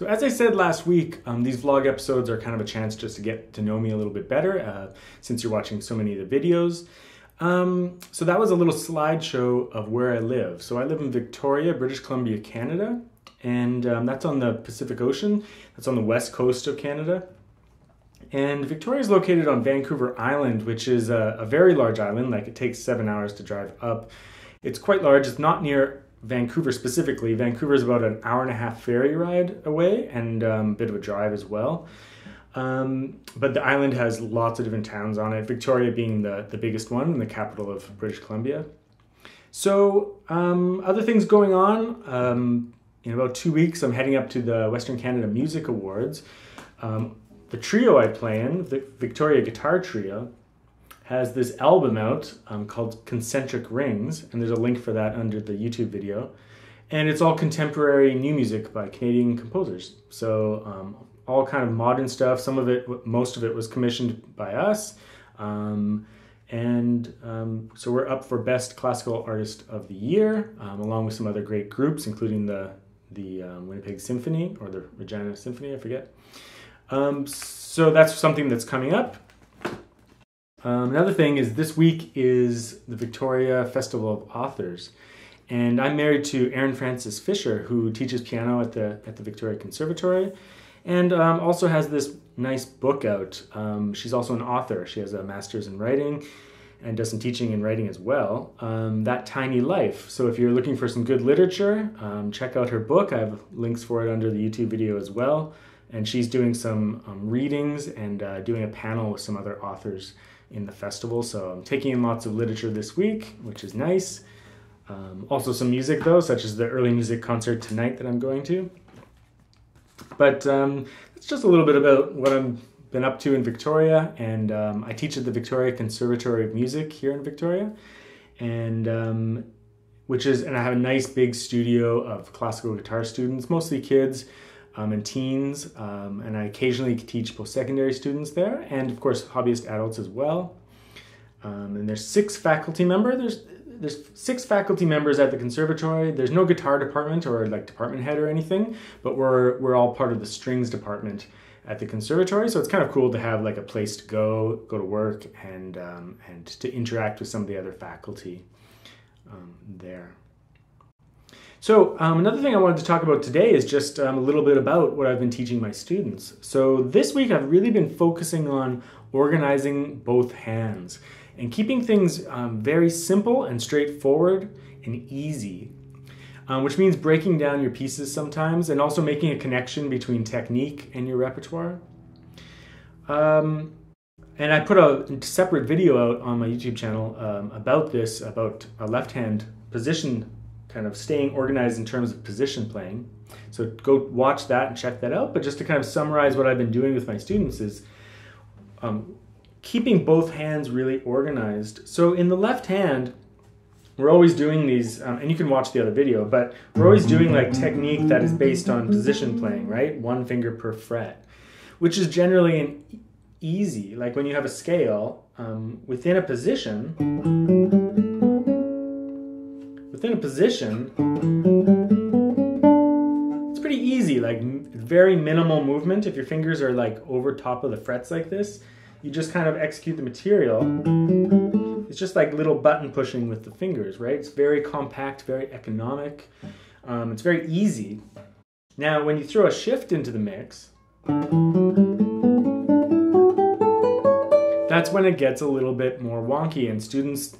So as I said last week, um, these vlog episodes are kind of a chance just to get to know me a little bit better uh, since you're watching so many of the videos. Um, so that was a little slideshow of where I live. So I live in Victoria, British Columbia, Canada, and um, that's on the Pacific Ocean. That's on the west coast of Canada. And Victoria is located on Vancouver Island, which is a, a very large island, like it takes seven hours to drive up. It's quite large. It's not near Vancouver specifically. Vancouver is about an hour and a half ferry ride away and um, a bit of a drive as well. Um, but the island has lots of different towns on it, Victoria being the, the biggest one and the capital of British Columbia. So, um, other things going on. Um, in about two weeks, I'm heading up to the Western Canada Music Awards. Um, the trio I play in, the Victoria Guitar Trio, has this album out um, called Concentric Rings, and there's a link for that under the YouTube video. And it's all contemporary new music by Canadian composers. So um, all kind of modern stuff. Some of it, most of it, was commissioned by us. Um, and um, so we're up for Best Classical Artist of the Year, um, along with some other great groups, including the the um, Winnipeg Symphony or the Regina Symphony, I forget. So that's something that's coming up. Um, another thing is this week is the Victoria Festival of Authors, and I'm married to Erin Frances Fisher, who teaches piano at the at the Victoria Conservatory, and um, also has this nice book out. Um, she's also an author. She has a master's in writing, and does some teaching and writing as well. Um, that Tiny Life. So if you're looking for some good literature, um, check out her book. I have links for it under the YouTube video as well. And she's doing some um, readings and uh, doing a panel with some other authors in the festival. So I'm taking in lots of literature this week, which is nice. Um, also some music though, such as the early music concert tonight that I'm going to. But um, it's just a little bit about what I've been up to in Victoria, and um, I teach at the Victoria Conservatory of Music here in Victoria, and um, which is, and I have a nice big studio of classical guitar students, mostly kids um, and teens, um, and I occasionally teach post-secondary students there, and of course hobbyist adults as well. Um, and there's six faculty members. There's there's six faculty members at the conservatory. There's no guitar department or like department head or anything, but we're we're all part of the strings department at the conservatory. So it's kind of cool to have like a place to go, go to work, and um, and to interact with some of the other faculty um, there. So um, another thing I wanted to talk about today is just um, a little bit about what I've been teaching my students. So this week I've really been focusing on organizing both hands and keeping things um, very simple and straightforward and easy, um, which means breaking down your pieces sometimes and also making a connection between technique and your repertoire. Um, and I put a separate video out on my YouTube channel um, about this, about a left hand position kind of staying organized in terms of position playing. So go watch that and check that out. But just to kind of summarize what I've been doing with my students is um, keeping both hands really organized. So in the left hand, we're always doing these, um, and you can watch the other video, but we're always doing like technique that is based on position playing, right? One finger per fret, which is generally an easy, like when you have a scale um, within a position, within a position, it's pretty easy, like very minimal movement. If your fingers are like over top of the frets like this, you just kind of execute the material. It's just like little button pushing with the fingers, right? It's very compact, very economic. Um, it's very easy. Now, when you throw a shift into the mix, that's when it gets a little bit more wonky and students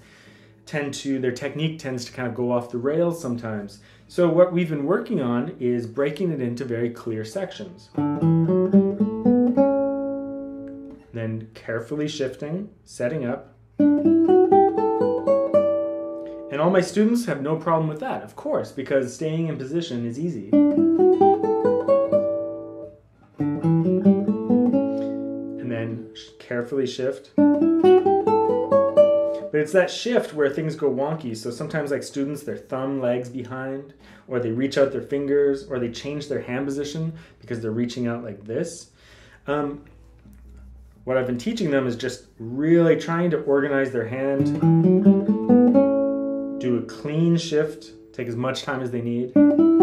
tend to, their technique tends to kind of go off the rails sometimes. So what we've been working on is breaking it into very clear sections. Then carefully shifting, setting up. And all my students have no problem with that, of course, because staying in position is easy. And then carefully shift. But it's that shift where things go wonky. So sometimes, like students, their thumb lags behind, or they reach out their fingers, or they change their hand position because they're reaching out like this. Um, what I've been teaching them is just really trying to organize their hand, do a clean shift, take as much time as they need, and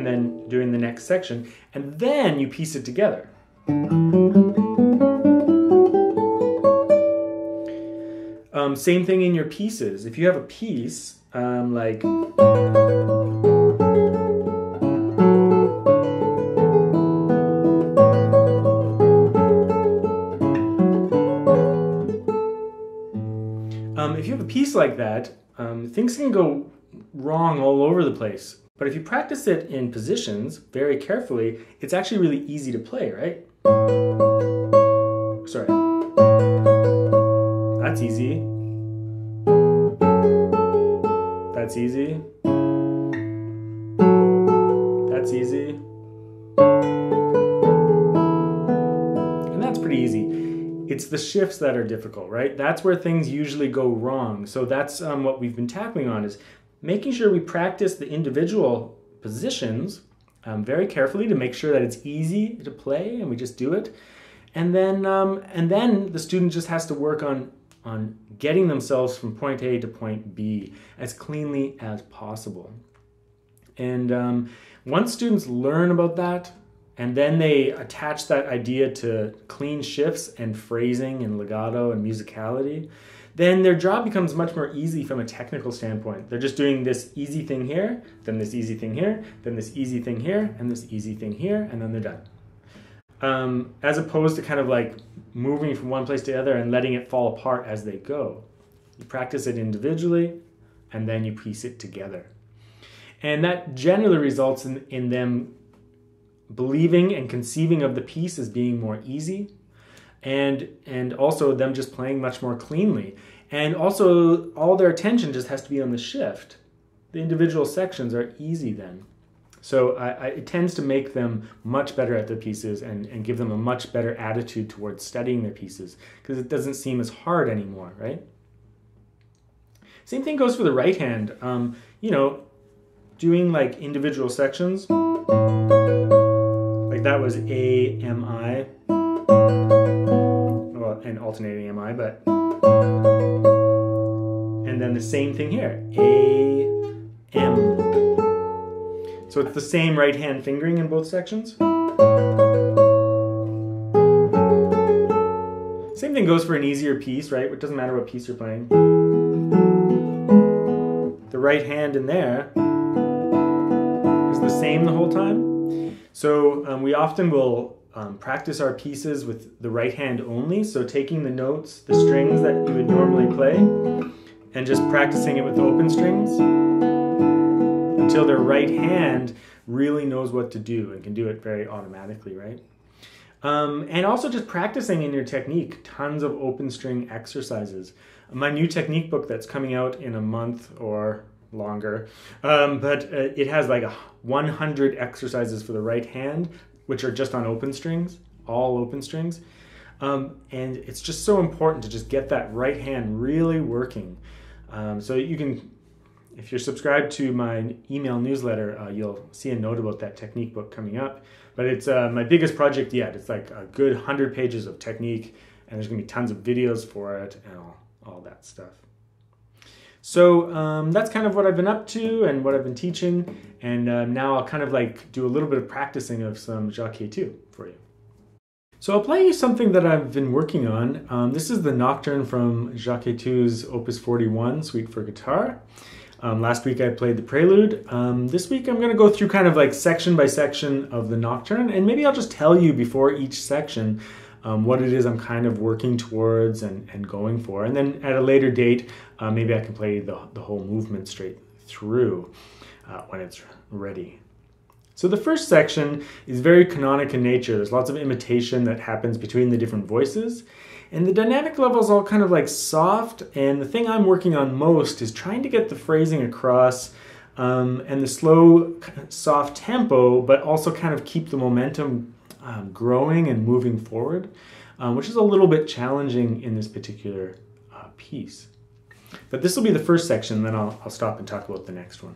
and then doing the next section, and then you piece it together. Um, same thing in your pieces. If you have a piece, um, like Um, if you have a piece like that, um, things can go wrong all over the place. But if you practice it in positions very carefully, it's actually really easy to play, right? That's easy. That's easy. That's easy. And that's pretty easy it's the shifts that are difficult, right? That's where things usually go wrong. So that's um, what we've been tackling on is making sure we practice the individual positions um, very carefully to make sure that it's easy to play and we just do it. And then, um, and then the student just has to work on, on getting themselves from point A to point B as cleanly as possible. And um, once students learn about that, and then they attach that idea to clean shifts and phrasing and legato and musicality, then their job becomes much more easy from a technical standpoint. They're just doing this easy thing here, then this easy thing here, then this easy thing here, and this easy thing here, and then they're done. Um, as opposed to kind of like moving from one place to the other and letting it fall apart as they go. You practice it individually, and then you piece it together. And that generally results in, in them believing and conceiving of the piece as being more easy and and also them just playing much more cleanly and also all their attention just has to be on the shift the individual sections are easy then so I, I, it tends to make them much better at their pieces and, and give them a much better attitude towards studying their pieces because it doesn't seem as hard anymore right same thing goes for the right hand um, you know doing like individual sections like that was A, M, I. Well, and alternating M, I, but. And then the same thing here. A, M. So it's the same right hand fingering in both sections. Same thing goes for an easier piece, right? It doesn't matter what piece you're playing. The right hand in there is the same the whole time. So um, we often will um, practice our pieces with the right hand only. So taking the notes, the strings that you would normally play, and just practicing it with open strings until their right hand really knows what to do and can do it very automatically, right? Um, and also just practicing in your technique, tons of open string exercises. My new technique book that's coming out in a month or longer. Um, but uh, it has like 100 exercises for the right hand, which are just on open strings, all open strings. Um, and it's just so important to just get that right hand really working. Um, so you can, if you're subscribed to my email newsletter, uh, you'll see a note about that technique book coming up. But it's uh, my biggest project yet. It's like a good 100 pages of technique, and there's gonna be tons of videos for it and all, all that stuff. So um, that's kind of what I've been up to and what I've been teaching. And uh, now I'll kind of like do a little bit of practicing of some Jacques Hétu for you. So I'll play you something that I've been working on. Um, this is the Nocturne from Jacques Hétu's Opus 41, Suite for Guitar. Um, last week I played the Prelude. Um, this week I'm going to go through kind of like section by section of the Nocturne, and maybe I'll just tell you before each section um, what it is I'm kind of working towards and, and going for. And then at a later date, uh, maybe I can play the, the whole movement straight through uh, when it's ready. So the first section is very canonic in nature. There's lots of imitation that happens between the different voices. And the dynamic level is all kind of like soft. And the thing I'm working on most is trying to get the phrasing across um, and the slow, soft tempo, but also kind of keep the momentum um, growing and moving forward, um, which is a little bit challenging in this particular uh, piece. But this will be the first section, then I'll, I'll stop and talk about the next one.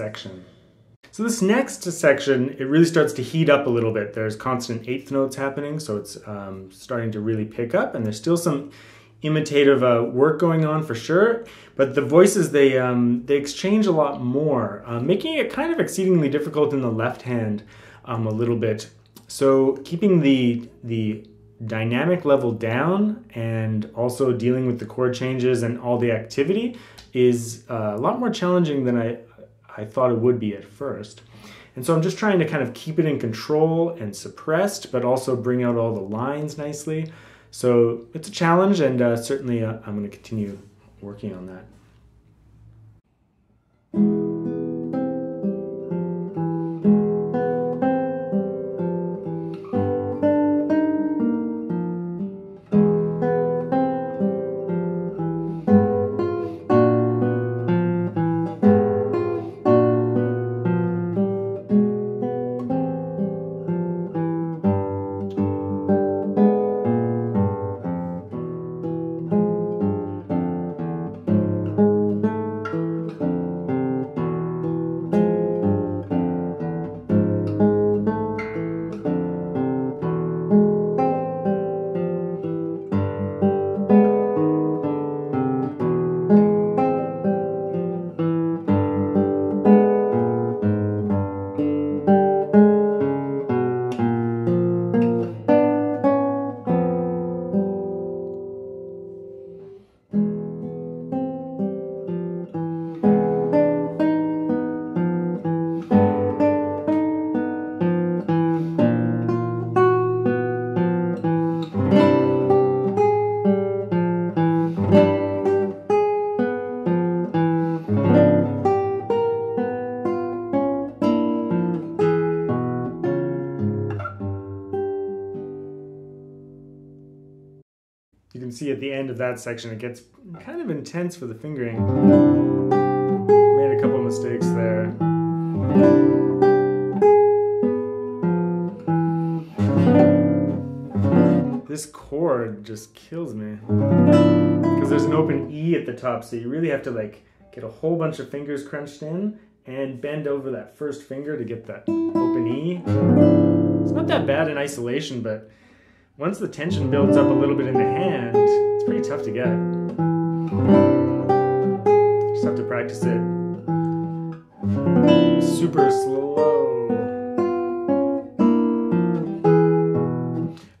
Section. So this next section, it really starts to heat up a little bit. There's constant eighth notes happening, so it's um, starting to really pick up, and there's still some imitative uh, work going on for sure. But the voices they um, they exchange a lot more, uh, making it kind of exceedingly difficult in the left hand um, a little bit. So keeping the the dynamic level down and also dealing with the chord changes and all the activity is uh, a lot more challenging than I, I thought it would be at first. And so I'm just trying to kind of keep it in control and suppressed, but also bring out all the lines nicely. So it's a challenge, and uh, certainly uh, I'm going to continue working on that. You can see at the end of that section, it gets kind of intense for the fingering. Made a couple mistakes there. This chord just kills me. Because there's an open E at the top, so you really have to like get a whole bunch of fingers crunched in and bend over that first finger to get that open E. It's not that bad in isolation, but once the tension builds up a little bit in the hand, it's pretty tough to get. Just have to practice it super slow.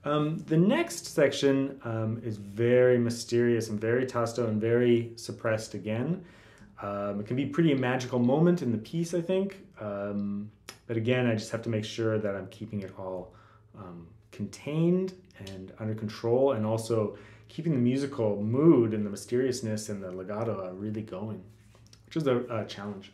Um, the next section um, is very mysterious and very tasto and very suppressed again. Um, it can be pretty magical moment in the piece, I think. Um, but again, I just have to make sure that I'm keeping it all um, contained and under control, and also keeping the musical mood and the mysteriousness and the legato uh, really going, which is a, a challenge.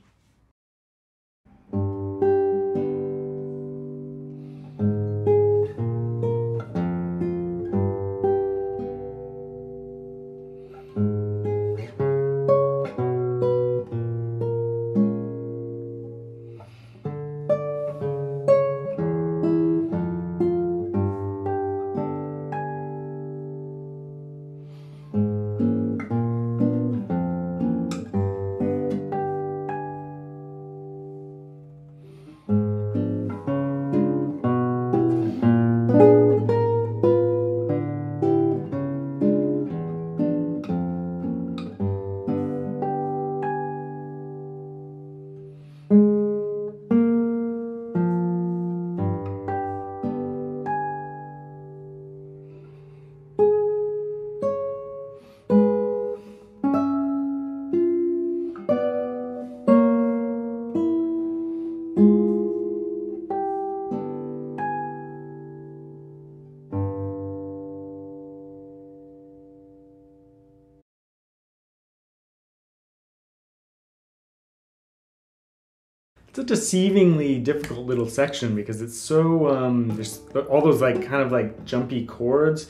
It's a deceivingly difficult little section because it's so um, there's all those like kind of like jumpy chords.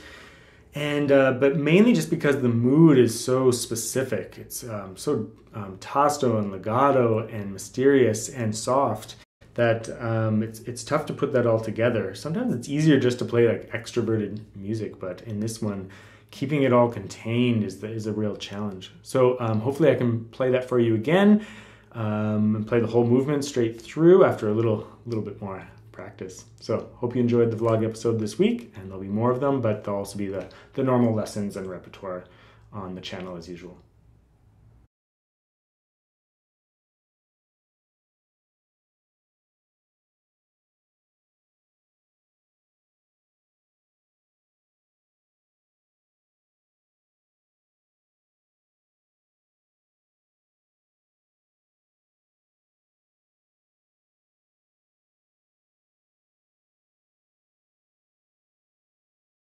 And uh, but mainly just because the mood is so specific. It's um, so um, tasto and legato and mysterious and soft that um, it's it's tough to put that all together. Sometimes it's easier just to play like extroverted music but in this one keeping it all contained is the, is a real challenge. So um, hopefully I can play that for you again um, and play the whole movement straight through after a little little bit more practice. So hope you enjoyed the vlog episode this week, and there'll be more of them, but there'll also be the, the normal lessons and repertoire on the channel as usual.